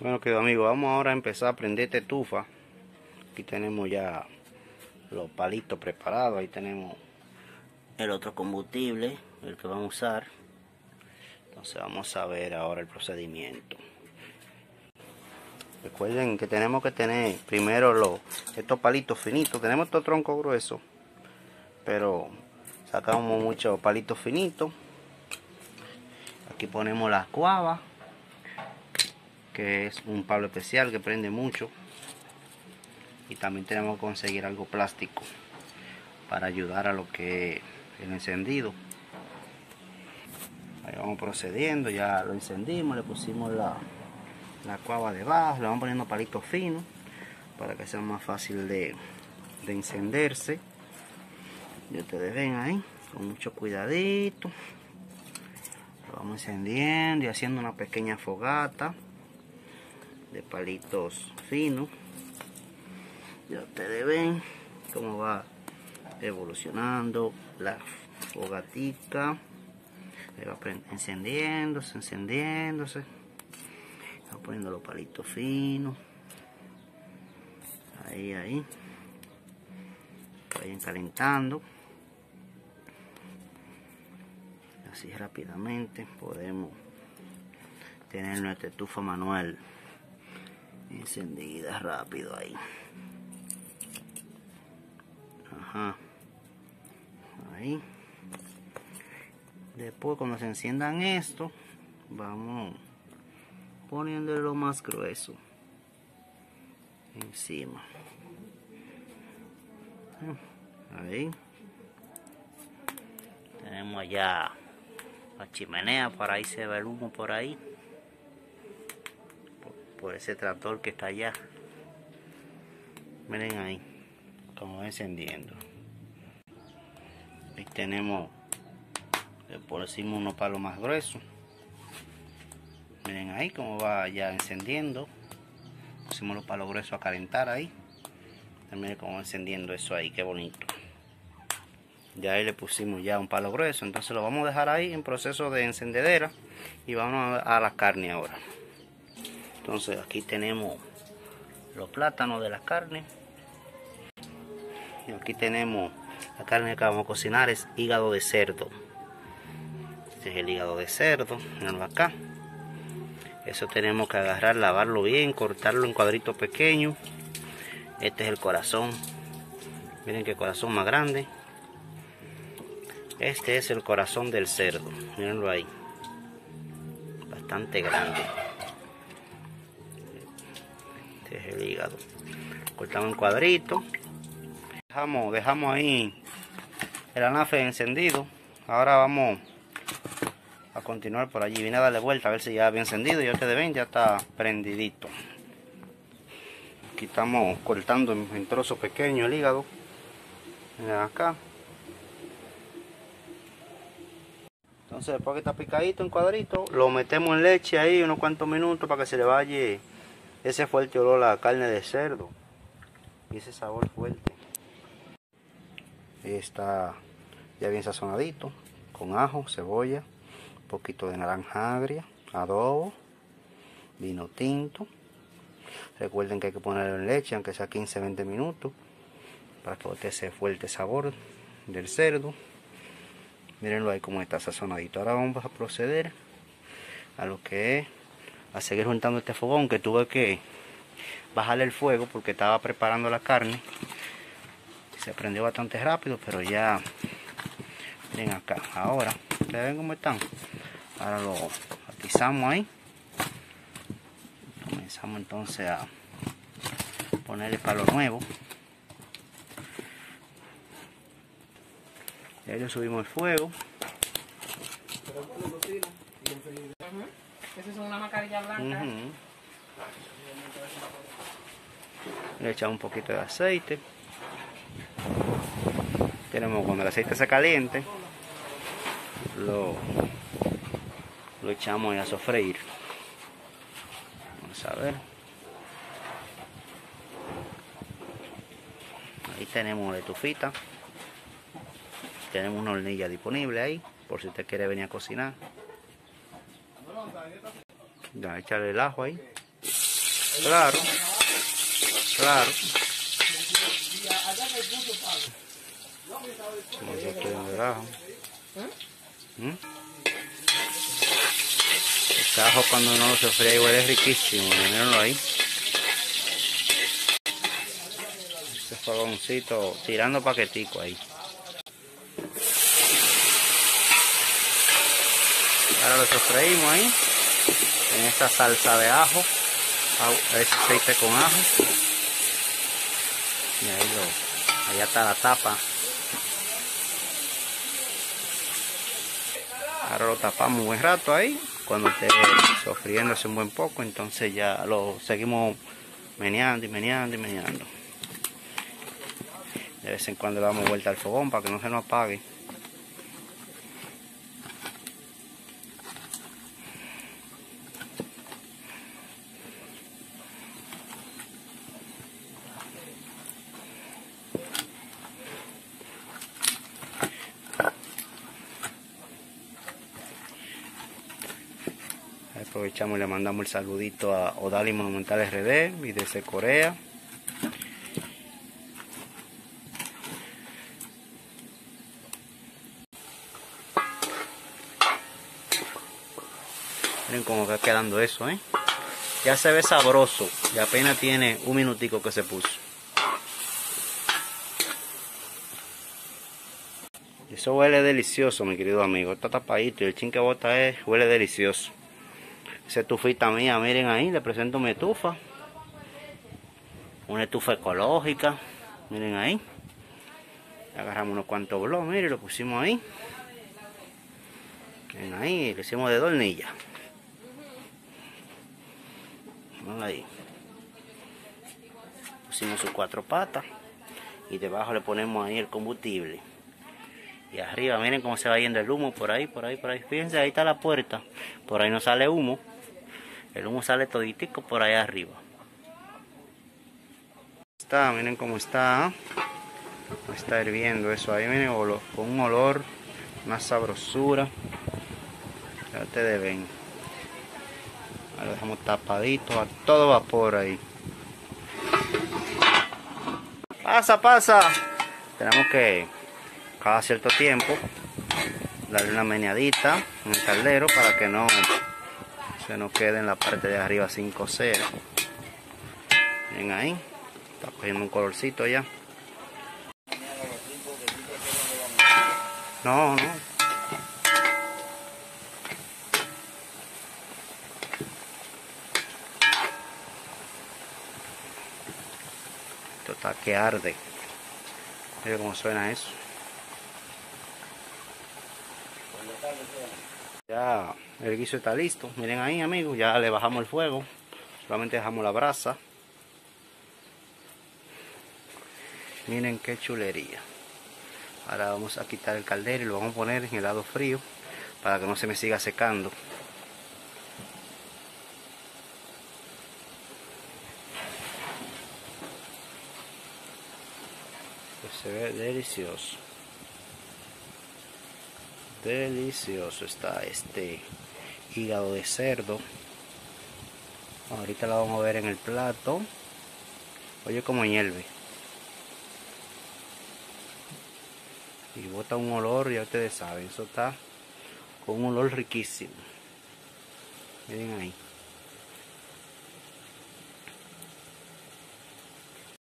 Bueno, querido amigo, vamos ahora a empezar a prender esta estufa. Aquí tenemos ya los palitos preparados. Ahí tenemos el otro combustible, el que vamos a usar. Entonces vamos a ver ahora el procedimiento. Recuerden que tenemos que tener primero los, estos palitos finitos. Tenemos estos troncos gruesos, pero sacamos muchos palitos finitos. Aquí ponemos las cuavas que es un palo especial que prende mucho. Y también tenemos que conseguir algo plástico para ayudar a lo que es el encendido. Ahí vamos procediendo ya lo encendimos le pusimos la, la cuava debajo le vamos poniendo palitos finos para que sea más fácil de, de encenderse. Y ustedes ven ahí con mucho cuidadito. Lo vamos encendiendo y haciendo una pequeña fogata de palitos finos. Ya ustedes ven cómo va evolucionando la fogatica. Va encendiéndose encendiéndose. Va poniendo los palitos finos. Ahí ahí. Vayan calentando. Así rápidamente podemos tener nuestra estufa manual encendida rápido ahí. Ajá. Ahí. Después cuando se enciendan esto vamos poniéndole lo más grueso encima. Ahí. Tenemos allá la chimenea para ahí se ve el humo por ahí por ese tractor que está allá. Miren ahí, como encendiendo. Ahí tenemos, por encima unos palos más gruesos. Miren ahí como va ya encendiendo. Pusimos los palos gruesos a calentar ahí. Miren cómo va encendiendo eso ahí, qué bonito. Ya ahí le pusimos ya un palo grueso. Entonces lo vamos a dejar ahí en proceso de encendedera. Y vamos a la carne ahora entonces aquí tenemos los plátanos de la carne. Y aquí tenemos la carne que vamos a cocinar es hígado de cerdo. Este es el hígado de cerdo mirenlo acá. Eso tenemos que agarrar lavarlo bien cortarlo en cuadritos pequeños. Este es el corazón. Miren qué corazón más grande. Este es el corazón del cerdo. Mirenlo ahí. Bastante grande es el hígado. Cortamos en cuadrito dejamos, ahí el anafe encendido. Ahora vamos a continuar por allí. Vine a darle vuelta a ver si ya había encendido. Y ustedes ven ya está prendidito. Aquí estamos cortando en, trozos pequeños el hígado. Acá. Entonces después que está picadito en cuadrito lo metemos en leche ahí unos cuantos minutos para que se le vaya ese fuerte olor a carne de cerdo y ese sabor fuerte está ya bien sazonadito con ajo, cebolla, un poquito de naranja agria, adobo, vino tinto. Recuerden que hay que ponerlo en leche, aunque sea 15-20 minutos, para que bote ese fuerte sabor del cerdo. Mírenlo ahí como está sazonadito. Ahora vamos a proceder a lo que es a seguir juntando este fogón que tuve que bajarle el fuego porque estaba preparando la carne. Se prendió bastante rápido pero ya miren acá ahora ustedes ven cómo están. Ahora lo atizamos ahí. Comenzamos entonces a ponerle palo nuevo. Ya le subimos el fuego esa es una mascarilla blanca. Le echamos un poquito de aceite. Tenemos cuando el aceite se caliente, lo, lo echamos a sofreír. Vamos a ver. Ahí tenemos la estufita. Tenemos una hornilla disponible ahí, por si usted quiere venir a cocinar. Ya, echarle el ajo ahí. Claro. Claro. Como yo estoy el ajo. ¿Mm? Ajo cuando uno lo sofría igual es riquísimo, mírenlo ahí. Este fogoncito tirando paquetico ahí. Ahora lo sofreímos ahí en esta salsa de ajo, ese aceite con ajo. Y ahí lo, allá está la tapa. Ahora lo tapamos un buen rato ahí. Cuando esté sofriéndose un buen poco, entonces ya lo seguimos meneando y meneando y meneando. De vez en cuando le damos vuelta al fogón para que no se nos apague. Aprovechamos y le mandamos el saludito a Odali Monumental RD y desde Corea. Miren cómo va quedando eso, ¿eh? Ya se ve sabroso y apenas tiene un minutico que se puso. Eso huele delicioso, mi querido amigo. Está tapadito y el chin que bota es, huele delicioso. Esa estufita mía, miren ahí, le presento mi estufa. Una estufa ecológica, miren ahí. Agarramos unos cuantos blogs, miren, lo pusimos ahí. Miren ahí, lo hicimos de dornilla. ahí. Pusimos sus cuatro patas. Y debajo le ponemos ahí el combustible. Y arriba, miren cómo se va yendo el humo por ahí, por ahí, por ahí. Fíjense, ahí está la puerta. Por ahí no sale humo. El humo sale toditico por allá arriba. Está, miren cómo está. Está hirviendo eso ahí, miren, con un olor, una sabrosura. Ya ustedes ven. Ahora lo dejamos tapadito a todo vapor ahí. Pasa, pasa. Tenemos que cada cierto tiempo darle una meneadita en el caldero para que no se nos quede en la parte de arriba 5-0 ven ahí. Está cogiendo un colorcito ya. No no. Esto está que arde. Mira cómo suena eso ya el guiso está listo. Miren ahí, amigos. Ya le bajamos el fuego. Solamente dejamos la brasa. Miren qué chulería. Ahora vamos a quitar el caldero y lo vamos a poner en el lado frío para que no se me siga secando. Pues se ve delicioso. Delicioso está este hígado de cerdo. Ahorita la vamos a ver en el plato. Oye como hierve. Y bota un olor, ya ustedes saben, eso está con un olor riquísimo. Miren ahí.